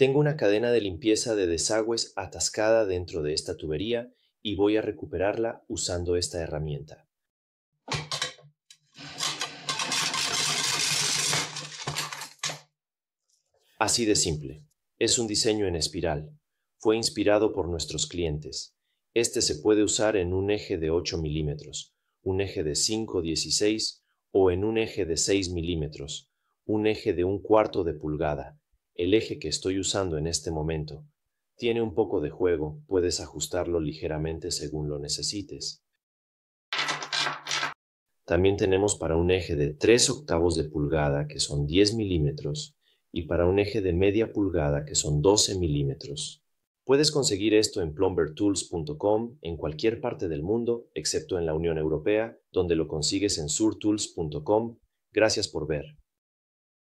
Tengo una cadena de limpieza de desagües atascada dentro de esta tubería y voy a recuperarla usando esta herramienta. Así de simple. Es un diseño en espiral. Fue inspirado por nuestros clientes. Este se puede usar en un eje de 8 milímetros, un eje de 5,16 o en un eje de 6 milímetros, un eje de un cuarto de pulgada, el eje que estoy usando en este momento. Tiene un poco de juego, puedes ajustarlo ligeramente según lo necesites. También tenemos para un eje de 3 octavos de pulgada, que son 10 milímetros, y para un eje de media pulgada, que son 12 milímetros. Puedes conseguir esto en plumbertools.com en cualquier parte del mundo, excepto en la Unión Europea, donde lo consigues en surtools.com. Gracias por ver.